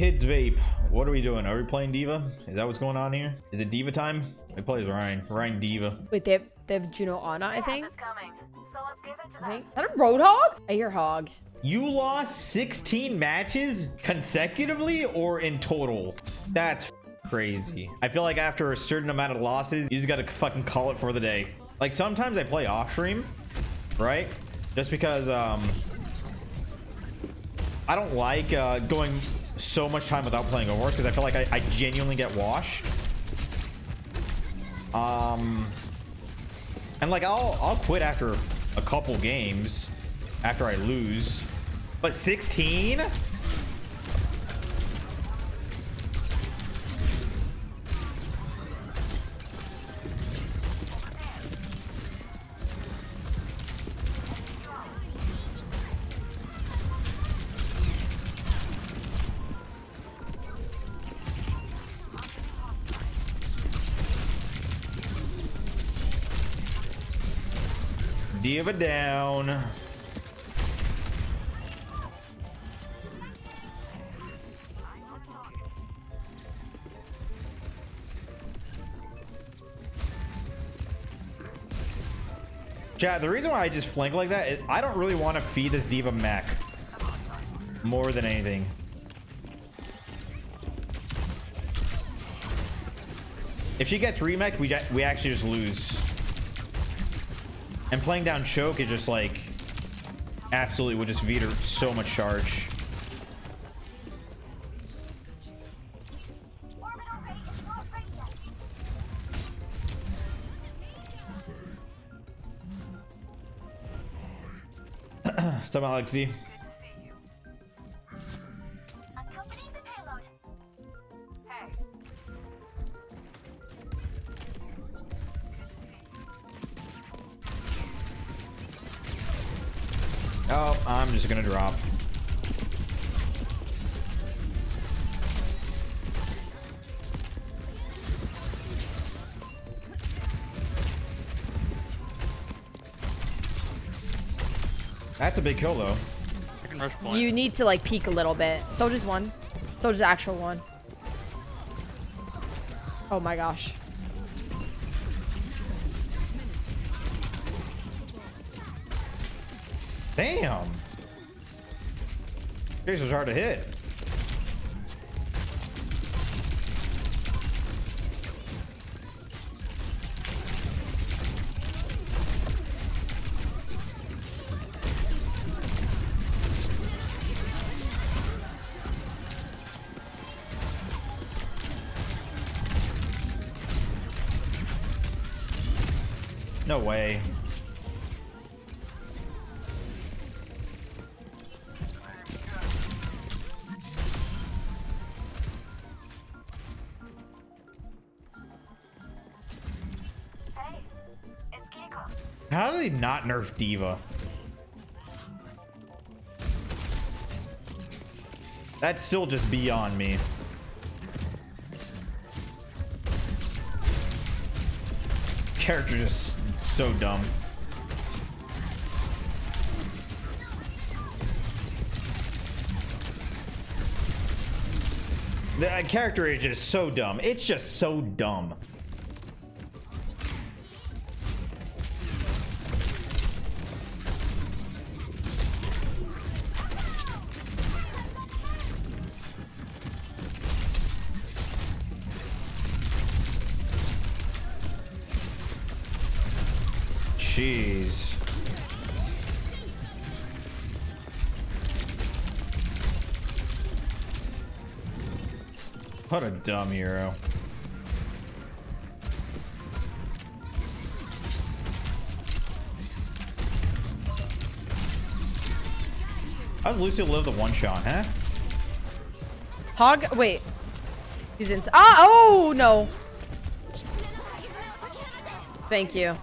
Hids vape. What are we doing? Are we playing D.Va? Is that what's going on here? Is it D.Va time? It plays Ryan. Ryan D.Va. Wait, they have, they have Juno Ana, I think. Coming. So let's give it to I think. Is that a Roadhog? I hear Hog. You lost 16 matches consecutively or in total? That's crazy. I feel like after a certain amount of losses, you just gotta fucking call it for the day. Like sometimes I play off stream, right? Just because um I don't like uh, going so much time without playing Overwatch because I feel like I, I genuinely get washed. Um, and like I'll I'll quit after a couple games after I lose, but 16. D.Va down. Chad, the reason why I just flank like that is I don't really want to feed this D.Va mech more than anything. If she gets remech, we, we actually just lose. And playing down choke is just like absolutely would just her so much charge. Rate is Oh, I'm just gonna drop. That's a big kill though. I can rush point. You need to like peek a little bit. Soldier's one. Soldier's actual one. Oh my gosh. Damn. This was hard to hit. No way. They not nerf D.Va? That's still just beyond me. Character just so dumb. The uh, character is just so dumb. It's just so dumb. Jeez. What a dumb hero. How's Lucio live the one shot, huh? Hog. Wait. He's in. Ah. Oh no. Thank you.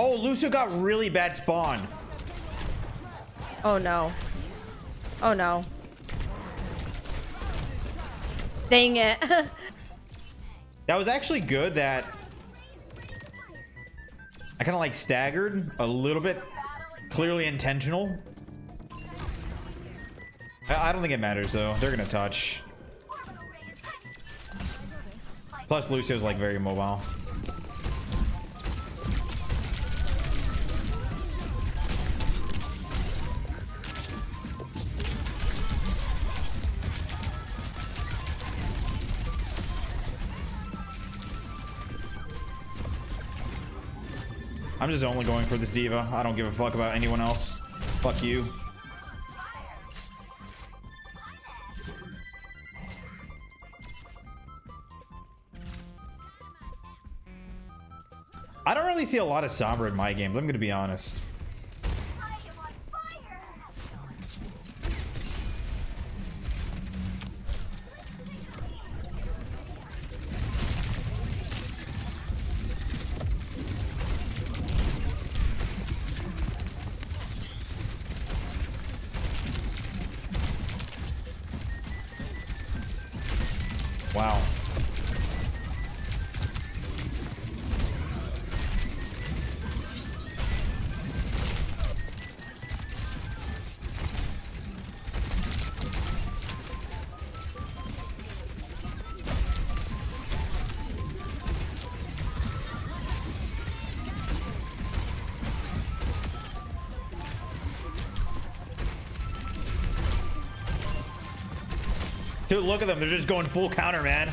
Oh, Lucio got really bad spawn. Oh no. Oh no. Dang it. That was actually good that I kind of like staggered a little bit. Clearly intentional. I, I don't think it matters though. They're gonna touch. Plus Lucio's like very mobile. I'm just only going for this D.Va. I don't give a fuck about anyone else. Fuck you. I don't really see a lot of Sombra in my games. I'm gonna be honest. Wow. Dude, look at them. They're just going full counter, man.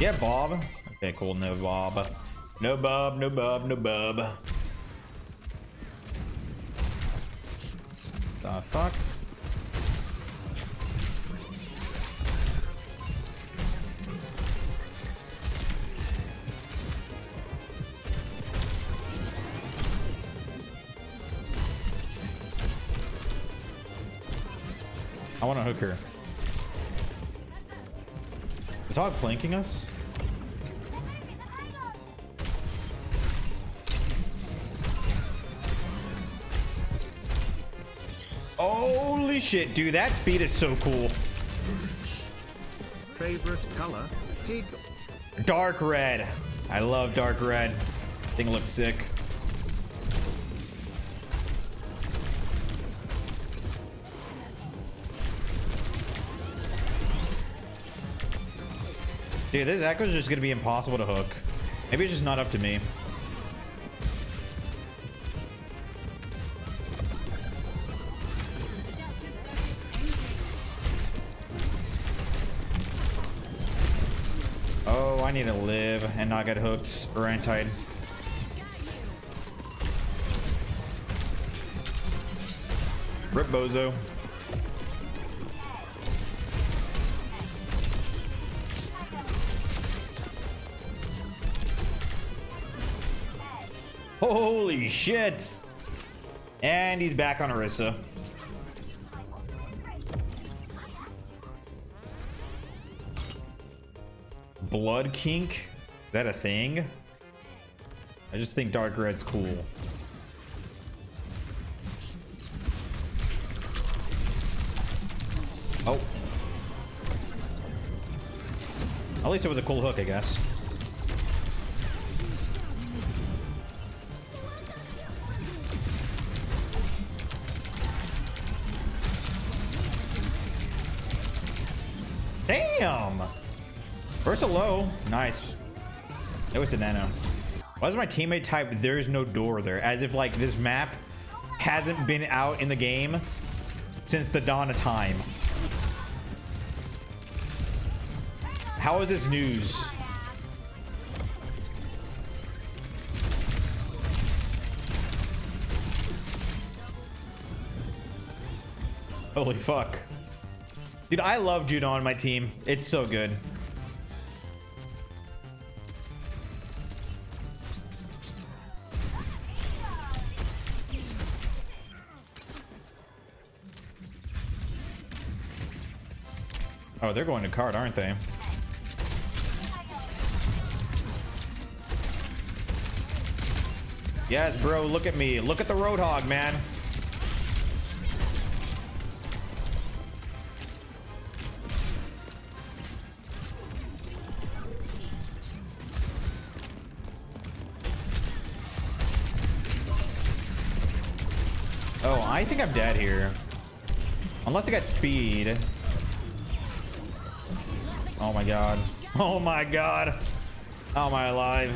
Yeah, Bob. Okay, cool. No Bob. No Bob, no Bob, no Bob. The fuck? I want to hook her. Is Hog flanking us? Holy shit, dude, that speed is so cool. Favorite color? Pig. Dark red. I love dark red. Thing looks sick. Dude, this Echo's just gonna be impossible to hook. Maybe it's just not up to me. Oh, I need to live and not get hooked or anti. Rip Bozo. Holy shit! And he's back on Orisa. Blood kink? Is that a thing? I just think dark red's cool. Oh. At least it was a cool hook, I guess. Damn! First a low. Nice. It was a nano. Why does my teammate type there is no door there? As if like this map hasn't been out in the game since the dawn of time. How is this news? Holy fuck. Dude, I love Juno on my team. It's so good. Oh, they're going to card, aren't they? Yes, bro. Look at me. Look at the Roadhog, man. I think I'm dead here. Unless I got speed. Oh my god. Oh my god. How am I alive?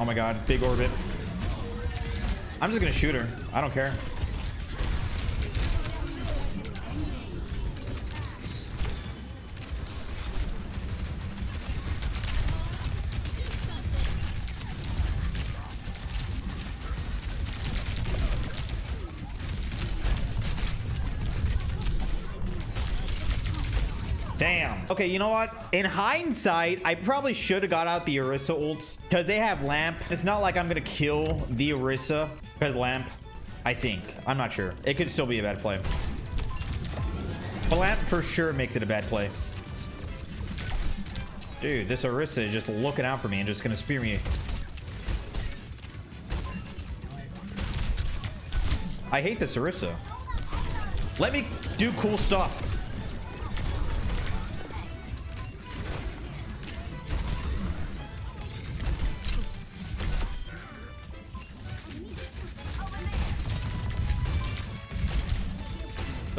Oh my god, big orbit. I'm just gonna shoot her. I don't care. Damn. Okay, you know what? In hindsight, I probably should have got out the Orisa ults because they have Lamp. It's not like I'm going to kill the Orisa because Lamp, I think. I'm not sure. It could still be a bad play. But Lamp for sure makes it a bad play. Dude, this Orisa is just looking out for me and just going to spear me. I hate this Orisa. Let me do cool stuff.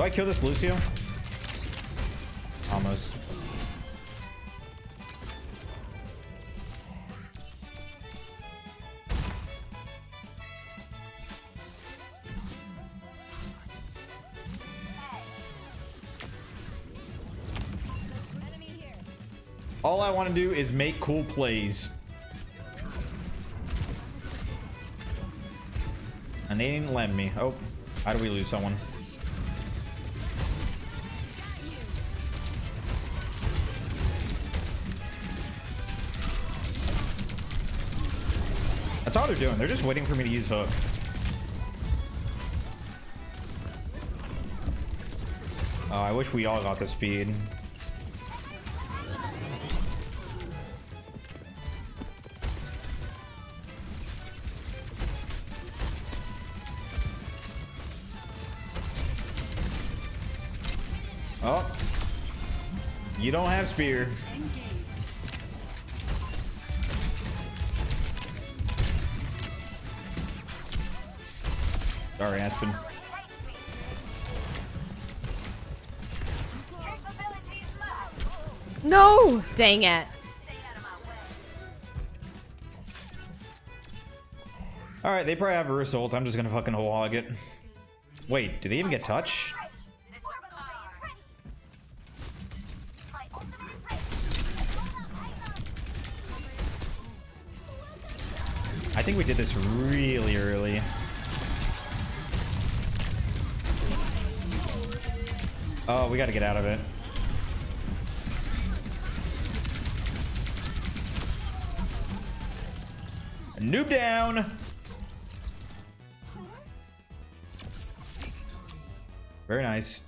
Do I kill this Lucio? Almost. All I want to do is make cool plays. And they didn't lend me. Oh, how do we lose someone? They're doing. They're just waiting for me to use hook. Oh, I wish we all got the speed. Oh. You don't have spear. Sorry, Aspen. No! Dang it. Stay out of my way. All right, they probably have a result. I'm just gonna fucking hog it. Wait, do they even get touch? This orbital ready. My ultimate is ready. I think we did this really early. Oh, we gotta get out of it. Noob down. Very nice.